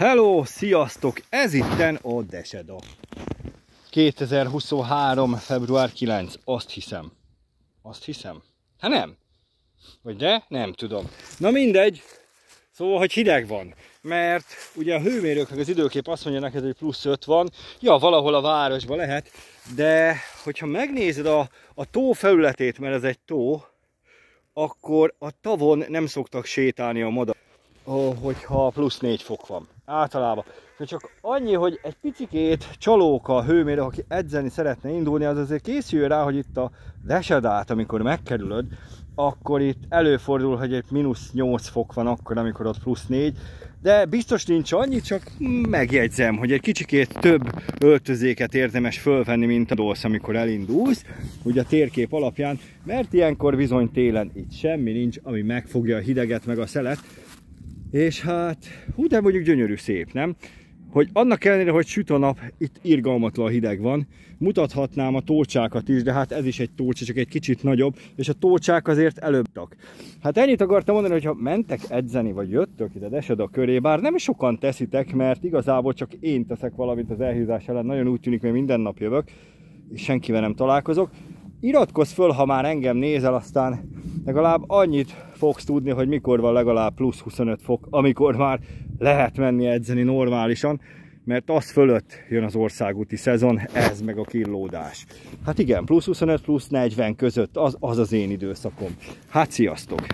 Hello, sziasztok! Ez itten a Deseda. 2023. február 9. Azt hiszem. Azt hiszem? Hát nem. Vagy de? Nem tudom. Na mindegy. Szóval, hogy hideg van. Mert ugye a hőmérők, az időkép azt mondja neked, hogy plusz 5 van. Ja, valahol a városban lehet. De, hogyha megnézed a, a tó felületét, mert ez egy tó, akkor a tavon nem szoktak sétálni a madar hogyha plusz 4 fok van. Általában. De csak annyi, hogy egy picikét csalók a hőmérő, aki edzeni szeretne indulni, az azért készül rá, hogy itt a desedát, amikor megkerülöd, akkor itt előfordul, hogy egy mínusz 8 fok van akkor, amikor ott plusz 4, de biztos nincs annyi, csak megjegyzem, hogy egy kicsikét több öltözéket érdemes fölvenni, mint a dolsz, amikor elindulsz, ugye a térkép alapján, mert ilyenkor bizony télen itt semmi nincs, ami megfogja a hideget meg a szelet, és hát, hú, de mondjuk gyönyörű szép, nem? Hogy annak ellenére, hogy süt a nap, itt irgalmatlan hideg van. Mutathatnám a tócsákat is, de hát ez is egy tócsa, csak egy kicsit nagyobb, és a tócsák azért előbbtak. Hát ennyit akartam mondani, hogy ha mentek edzeni, vagy jöttök ide Deseda köré, bár nem sokan teszitek, mert igazából csak én teszek valamit az elhízás ellen, nagyon úgy tűnik, hogy minden nap jövök, és senkivel nem találkozok. Iratkozz föl, ha már engem nézel, aztán legalább annyit fogsz tudni, hogy mikor van legalább plusz 25 fok, amikor már lehet menni edzeni normálisan, mert az fölött jön az országúti szezon, ez meg a killódás. Hát igen, plusz 25, plusz 40 között, az az, az én időszakom. Hát sziasztok!